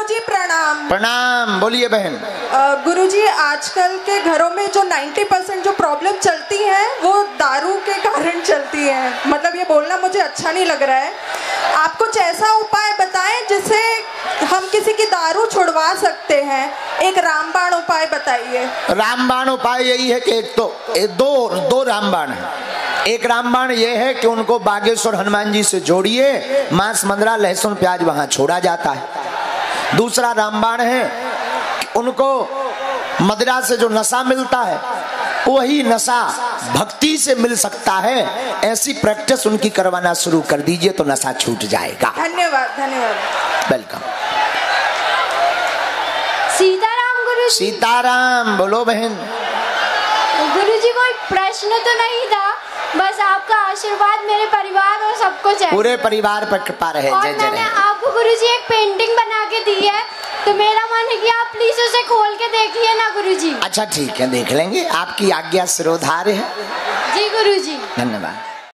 गुरुजी प्रणाम। प्रणाम बोलिए बहन। गुरुजी आजकल के घरों में जो 90 परसेंट जो प्रॉब्लम चलती है वो दारू के कारण चलती है। मतलब ये बोलना मुझे अच्छा नहीं लग रहा है। आप कुछ ऐसा उपाय बताएँ जिससे हम किसी की दारू छुड़वा सकते हैं? एक रामबाण उपाय बताइए। रामबाण उपाय यही है कि एक तो ए, दो दो रामबाण है। एक रामबाण ये है कि उनको बागेश्वर हनुमान जी से जोड़िए मांस मंदरा लहसुन प्याज वहाँ छोड़ा जाता है। दूसरा रामबाण है कि उनको मदिरा से जो नशा मिलता है वही नशा भक्ति से मिल सकता है। ऐसी प्रैक्टिस उनकी करवाना शुरू कर दीजिए तो नशा छूट जाएगा। धन्यवाद धन्यवाद। वेलकम सीताराम गुरु सीताराम बोलो बहन। गुरु जी कोई प्रश्न तो नहीं था। बस आपका आशीर्वाद मेरे परिवार और सबको चाहिए पूरे परिवार पर कृपा रहे। और जय जय आपको गुरु जी एक पेंटिंग बना के दी है तो मेरा मन है कि आप प्लीज़ उसे खोल के देखिए ना गुरुजी। अच्छा ठीक है देख लेंगे। आपकी आज्ञा सिरोधार्य है। जी गुरुजी। धन्यवाद।